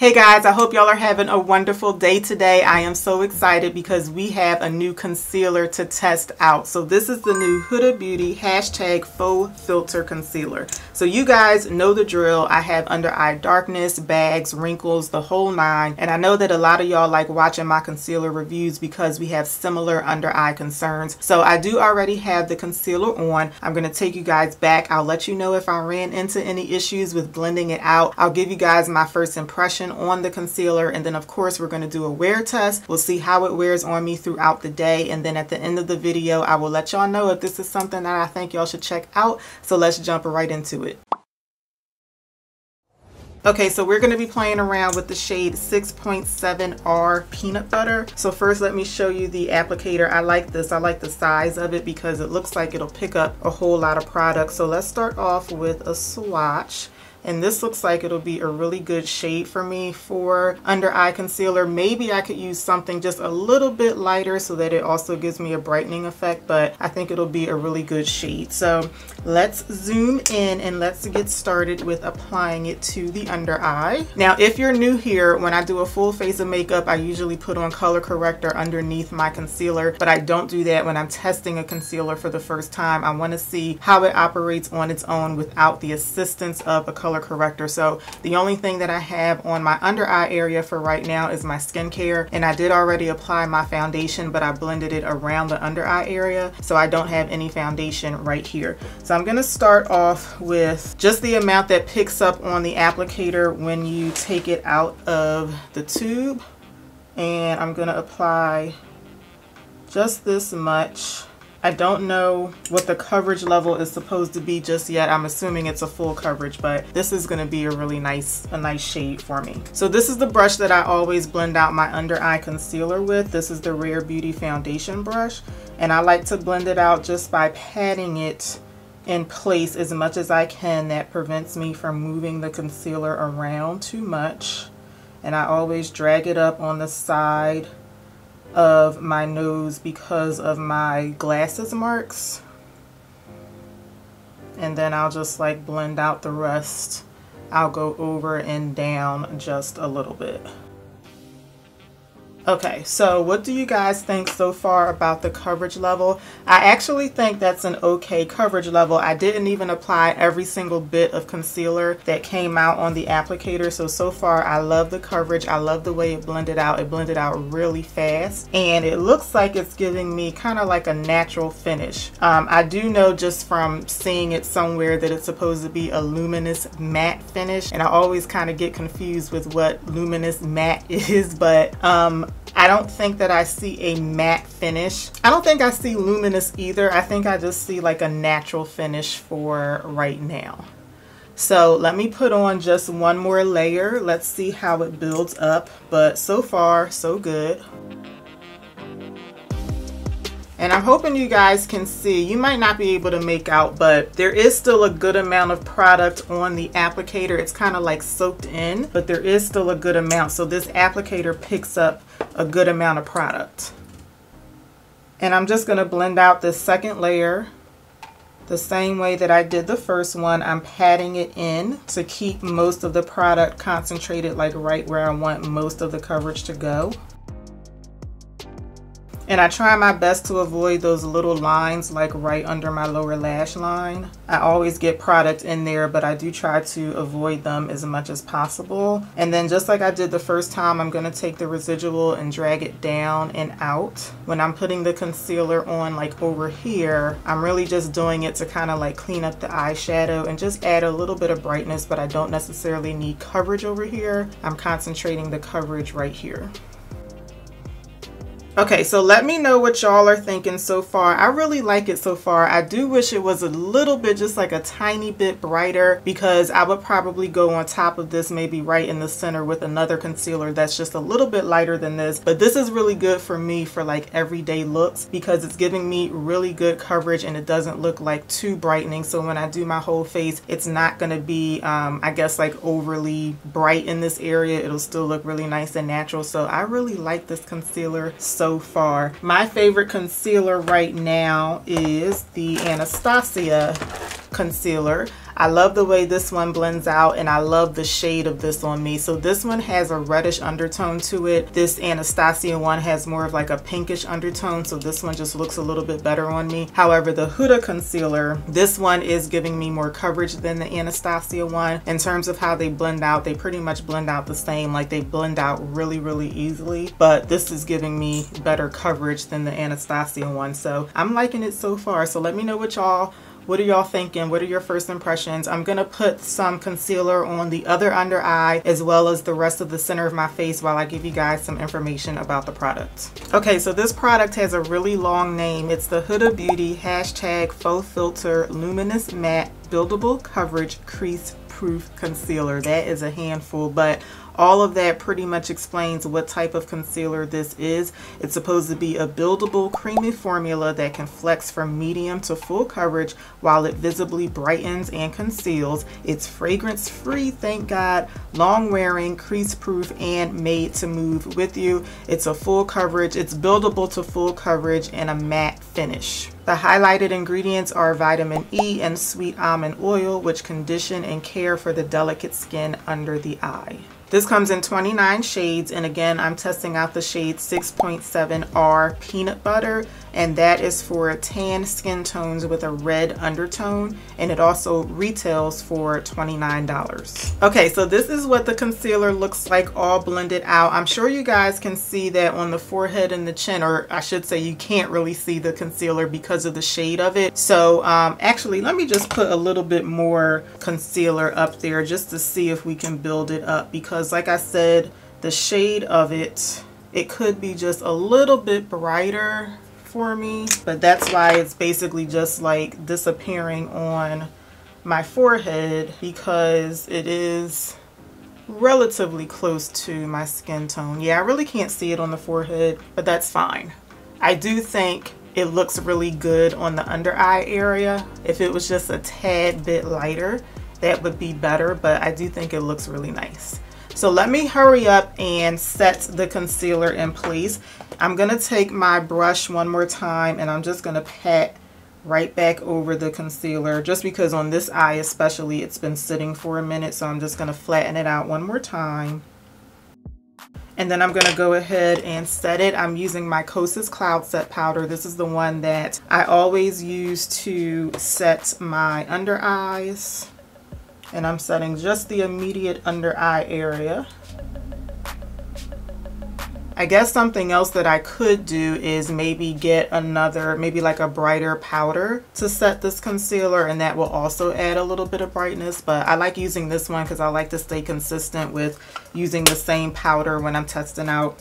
Hey guys, I hope y'all are having a wonderful day today. I am so excited because we have a new concealer to test out. So this is the new Huda Beauty hashtag faux filter concealer. So you guys know the drill. I have under eye darkness, bags, wrinkles, the whole nine. And I know that a lot of y'all like watching my concealer reviews because we have similar under eye concerns. So I do already have the concealer on. I'm going to take you guys back. I'll let you know if I ran into any issues with blending it out. I'll give you guys my first impression on the concealer and then of course we're going to do a wear test. We'll see how it wears on me throughout the day and then at the end of the video I will let y'all know if this is something that I think y'all should check out. So let's jump right into it. Okay, so we're going to be playing around with the shade 6.7R Peanut Butter. So first let me show you the applicator. I like this. I like the size of it because it looks like it'll pick up a whole lot of product. So let's start off with a swatch and this looks like it'll be a really good shade for me for under eye concealer. Maybe I could use something just a little bit lighter so that it also gives me a brightening effect but I think it'll be a really good shade. So let's zoom in and let's get started with applying it to the under eye. Now if you're new here when I do a full face of makeup I usually put on color corrector underneath my concealer but I don't do that when I'm testing a concealer for the first time. I want to see how it operates on its own without the assistance of a color color corrector. So the only thing that I have on my under eye area for right now is my skincare. And I did already apply my foundation, but I blended it around the under eye area. So I don't have any foundation right here. So I'm gonna start off with just the amount that picks up on the applicator when you take it out of the tube. And I'm gonna apply just this much I don't know what the coverage level is supposed to be just yet. I'm assuming it's a full coverage, but this is gonna be a really nice, a nice shade for me. So this is the brush that I always blend out my under eye concealer with. This is the Rare Beauty foundation brush. And I like to blend it out just by patting it in place as much as I can. That prevents me from moving the concealer around too much. And I always drag it up on the side of my nose because of my glasses marks. And then I'll just like blend out the rest. I'll go over and down just a little bit Okay, so what do you guys think so far about the coverage level? I actually think that's an okay coverage level. I didn't even apply every single bit of concealer that came out on the applicator. So, so far I love the coverage. I love the way it blended out. It blended out really fast and it looks like it's giving me kind of like a natural finish. Um, I do know just from seeing it somewhere that it's supposed to be a luminous matte finish and I always kind of get confused with what luminous matte is, but um, I don't think that I see a matte finish. I don't think I see luminous either. I think I just see like a natural finish for right now. So let me put on just one more layer. Let's see how it builds up. But so far, so good. And I'm hoping you guys can see, you might not be able to make out, but there is still a good amount of product on the applicator. It's kind of like soaked in, but there is still a good amount. So this applicator picks up a good amount of product. And I'm just gonna blend out this second layer the same way that I did the first one. I'm patting it in to keep most of the product concentrated like right where I want most of the coverage to go. And I try my best to avoid those little lines like right under my lower lash line. I always get product in there, but I do try to avoid them as much as possible. And then just like I did the first time, I'm gonna take the residual and drag it down and out. When I'm putting the concealer on like over here, I'm really just doing it to kind of like clean up the eyeshadow and just add a little bit of brightness, but I don't necessarily need coverage over here. I'm concentrating the coverage right here. Okay, so let me know what y'all are thinking so far. I really like it so far. I do wish it was a little bit, just like a tiny bit brighter because I would probably go on top of this maybe right in the center with another concealer that's just a little bit lighter than this. But this is really good for me for like everyday looks because it's giving me really good coverage and it doesn't look like too brightening. So when I do my whole face, it's not going to be, um, I guess, like overly bright in this area. It'll still look really nice and natural. So I really like this concealer far. My favorite concealer right now is the Anastasia concealer. I love the way this one blends out and I love the shade of this on me. So this one has a reddish undertone to it. This Anastasia one has more of like a pinkish undertone. So this one just looks a little bit better on me. However, the Huda concealer, this one is giving me more coverage than the Anastasia one. In terms of how they blend out, they pretty much blend out the same. Like they blend out really, really easily. But this is giving me better coverage than the Anastasia one. So I'm liking it so far. So let me know what y'all what are y'all thinking? What are your first impressions? I'm going to put some concealer on the other under eye as well as the rest of the center of my face while I give you guys some information about the product. Okay, so this product has a really long name. It's the Huda Beauty hashtag faux filter luminous matte buildable coverage crease proof concealer. That is a handful, but all of that pretty much explains what type of concealer this is. It's supposed to be a buildable creamy formula that can flex from medium to full coverage while it visibly brightens and conceals. It's fragrance free, thank God, long wearing, crease proof, and made to move with you. It's a full coverage, it's buildable to full coverage and a matte finish. The highlighted ingredients are vitamin E and sweet almond oil, which condition and care for the delicate skin under the eye. This comes in 29 shades and again I'm testing out the shade 6.7R Peanut Butter and that is for tan skin tones with a red undertone and it also retails for $29. Okay so this is what the concealer looks like all blended out. I'm sure you guys can see that on the forehead and the chin or I should say you can't really see the concealer because of the shade of it. So um, actually let me just put a little bit more concealer up there just to see if we can build it up because because like I said, the shade of it, it could be just a little bit brighter for me, but that's why it's basically just like disappearing on my forehead because it is relatively close to my skin tone. Yeah, I really can't see it on the forehead, but that's fine. I do think it looks really good on the under eye area. If it was just a tad bit lighter, that would be better, but I do think it looks really nice. So let me hurry up and set the concealer in place. I'm going to take my brush one more time and I'm just going to pat right back over the concealer just because on this eye especially it's been sitting for a minute so I'm just going to flatten it out one more time and then I'm going to go ahead and set it. I'm using my Kosas Cloud Set Powder. This is the one that I always use to set my under eyes and I'm setting just the immediate under eye area. I guess something else that I could do is maybe get another, maybe like a brighter powder to set this concealer and that will also add a little bit of brightness. But I like using this one because I like to stay consistent with using the same powder when I'm testing out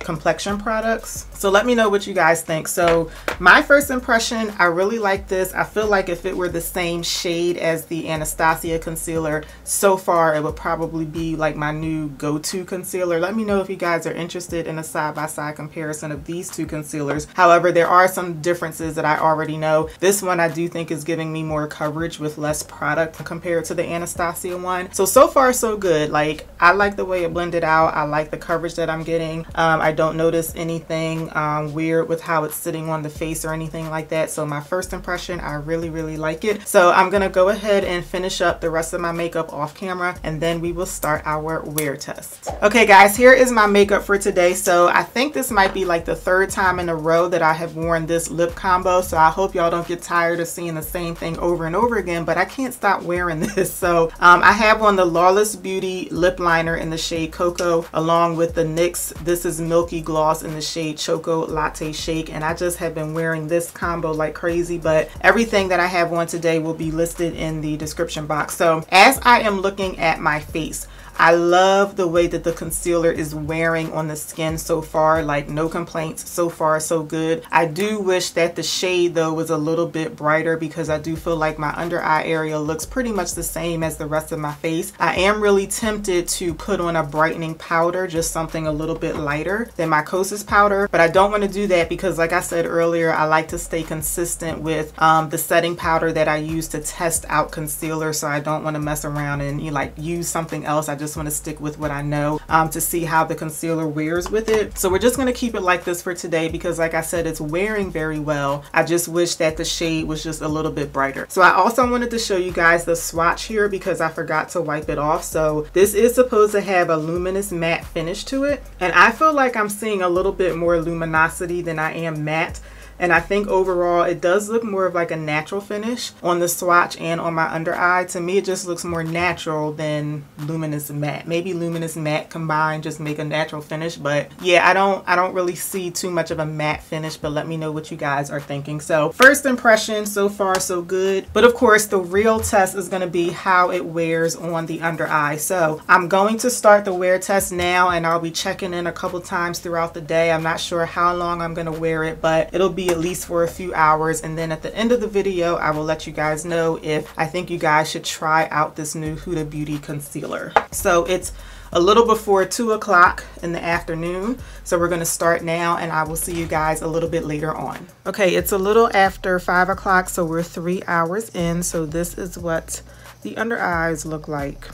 complexion products. So let me know what you guys think. So my first impression, I really like this. I feel like if it were the same shade as the Anastasia concealer, so far it would probably be like my new go-to concealer. Let me know if you guys are interested in a side-by-side -side comparison of these two concealers. However, there are some differences that I already know. This one I do think is giving me more coverage with less product compared to the Anastasia one. So, so far so good. Like, I like the way it blended out. I like the coverage that I'm getting. Um, I don't notice anything um, weird with how it's sitting on the face or anything like that. So my first impression, I really, really like it. So I'm to go ahead and finish up the rest of my makeup off camera and then we will start our wear test. Okay guys, here is my makeup for today. So I think this might be like the third time in a row that I have worn this lip combo. So I hope y'all don't get tired of seeing the same thing over and over again, but I can't stop wearing this. So um, I have on the Lawless Beauty lip liner in the shade Cocoa along with the NYX This is Milk Milky Gloss in the shade Choco Latte Shake. And I just have been wearing this combo like crazy. But everything that I have on today will be listed in the description box. So as I am looking at my face, I love the way that the concealer is wearing on the skin so far. Like no complaints. So far so good. I do wish that the shade though was a little bit brighter because I do feel like my under eye area looks pretty much the same as the rest of my face. I am really tempted to put on a brightening powder. Just something a little bit lighter than my Kosas powder. But I don't want to do that because like I said earlier, I like to stay consistent with um, the setting powder that I use to test out concealer. So I don't want to mess around and you like use something else. I just just want to stick with what I know um, to see how the concealer wears with it. So we're just going to keep it like this for today because like I said, it's wearing very well. I just wish that the shade was just a little bit brighter. So I also wanted to show you guys the swatch here because I forgot to wipe it off. So this is supposed to have a luminous matte finish to it. And I feel like I'm seeing a little bit more luminosity than I am matte. And I think overall it does look more of like a natural finish on the swatch and on my under eye. To me, it just looks more natural than luminous matte. Maybe luminous matte combined just make a natural finish. But yeah, I don't, I don't really see too much of a matte finish, but let me know what you guys are thinking. So first impression, so far so good. But of course, the real test is going to be how it wears on the under eye. So I'm going to start the wear test now and I'll be checking in a couple times throughout the day. I'm not sure how long I'm going to wear it, but it'll be at least for a few hours. And then at the end of the video, I will let you guys know if I think you guys should try out this new Huda Beauty concealer. So it's a little before 2 o'clock in the afternoon. So we're going to start now and I will see you guys a little bit later on. Okay, it's a little after 5 o'clock, so we're three hours in. So this is what the under eyes look like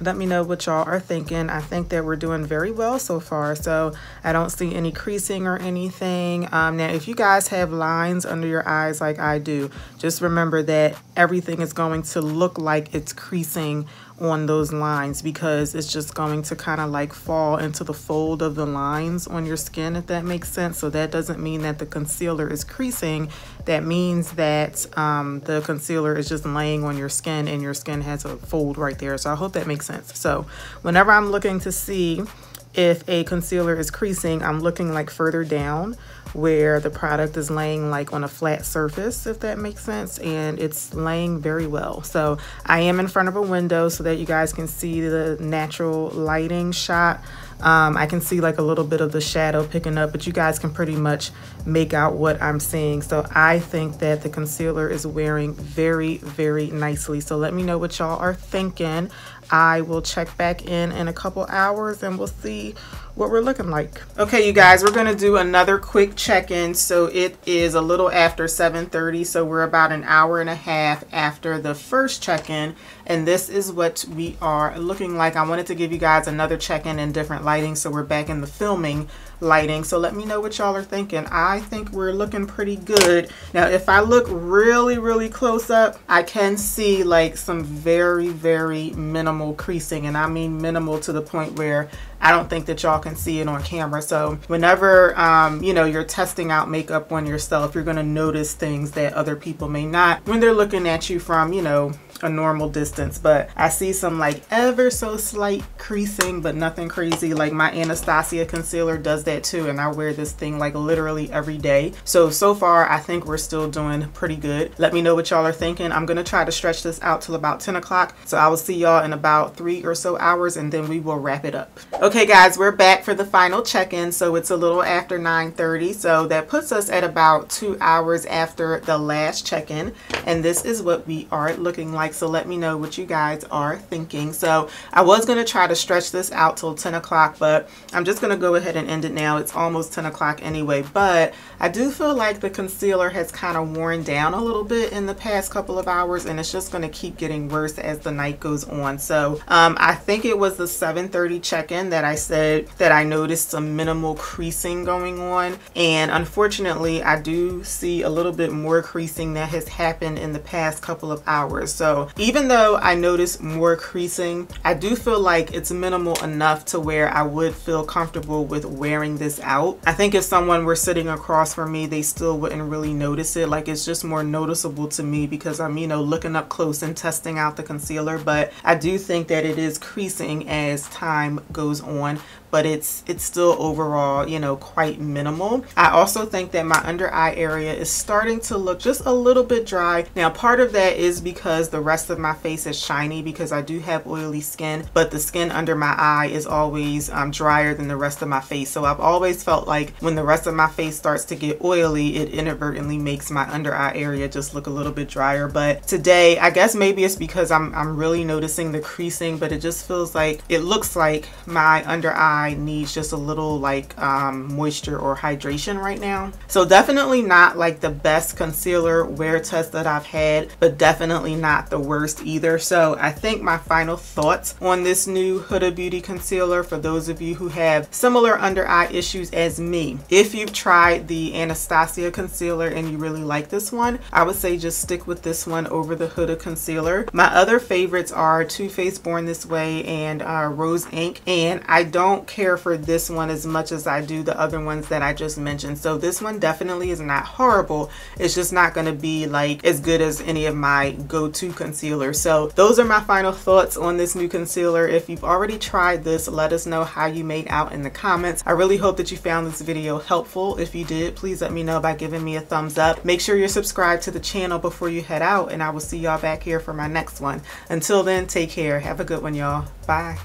let me know what y'all are thinking. I think that we're doing very well so far. So I don't see any creasing or anything. Um, now, if you guys have lines under your eyes like I do, just remember that everything is going to look like it's creasing on those lines because it's just going to kind of like fall into the fold of the lines on your skin if that makes sense. So that doesn't mean that the concealer is creasing. That means that um, the concealer is just laying on your skin and your skin has a fold right there. So I hope that makes sense. So whenever I'm looking to see if a concealer is creasing I'm looking like further down where the product is laying like on a flat surface, if that makes sense, and it's laying very well. So I am in front of a window so that you guys can see the natural lighting shot. Um, I can see like a little bit of the shadow picking up, but you guys can pretty much make out what I'm seeing. So I think that the concealer is wearing very, very nicely. So let me know what y'all are thinking. I will check back in in a couple hours and we'll see what we're looking like. Okay, you guys, we're going to do another quick check-in. So it is a little after 7.30, so we're about an hour and a half after the first check-in. And this is what we are looking like. I wanted to give you guys another check-in in different lighting, so we're back in the filming lighting. So let me know what y'all are thinking. I think we're looking pretty good. Now, if I look really, really close up, I can see like some very, very minimal creasing. And I mean minimal to the point where I don't think that y'all can see it on camera. So whenever, um, you know, you're testing out makeup on yourself, you're going to notice things that other people may not when they're looking at you from, you know, a normal distance. But I see some like ever so slight creasing but nothing crazy. Like my Anastasia concealer does that too and I wear this thing like literally every day. So so far I think we're still doing pretty good. Let me know what y'all are thinking. I'm gonna try to stretch this out till about 10 o'clock. So I will see y'all in about three or so hours and then we will wrap it up. Okay guys we're back for the final check-in so it's a little after 9:30, so that puts us at about two hours after the last check-in and this is what we are looking like like so let me know what you guys are thinking. So I was going to try to stretch this out till 10 o'clock but I'm just going to go ahead and end it now. It's almost 10 o'clock anyway but I do feel like the concealer has kind of worn down a little bit in the past couple of hours and it's just going to keep getting worse as the night goes on. So um, I think it was the 7:30 check-in that I said that I noticed some minimal creasing going on and unfortunately I do see a little bit more creasing that has happened in the past couple of hours so even though I notice more creasing, I do feel like it's minimal enough to where I would feel comfortable with wearing this out. I think if someone were sitting across from me, they still wouldn't really notice it. Like it's just more noticeable to me because I'm, you know, looking up close and testing out the concealer. But I do think that it is creasing as time goes on but it's it's still overall you know quite minimal. I also think that my under eye area is starting to look just a little bit dry. Now part of that is because the rest of my face is shiny because I do have oily skin but the skin under my eye is always um, drier than the rest of my face. So I've always felt like when the rest of my face starts to get oily it inadvertently makes my under eye area just look a little bit drier. But today I guess maybe it's because I'm, I'm really noticing the creasing but it just feels like it looks like my under eye eye needs just a little like um, moisture or hydration right now. So definitely not like the best concealer wear test that I've had, but definitely not the worst either. So I think my final thoughts on this new Huda Beauty concealer for those of you who have similar under eye issues as me. If you've tried the Anastasia concealer and you really like this one, I would say just stick with this one over the Huda concealer. My other favorites are Too Faced Born This Way and uh, Rose Inc. And I don't care for this one as much as I do the other ones that I just mentioned. So this one definitely is not horrible. It's just not going to be like as good as any of my go-to concealers. So those are my final thoughts on this new concealer. If you've already tried this, let us know how you made out in the comments. I really hope that you found this video helpful. If you did, please let me know by giving me a thumbs up. Make sure you're subscribed to the channel before you head out and I will see y'all back here for my next one. Until then, take care. Have a good one, y'all. Bye.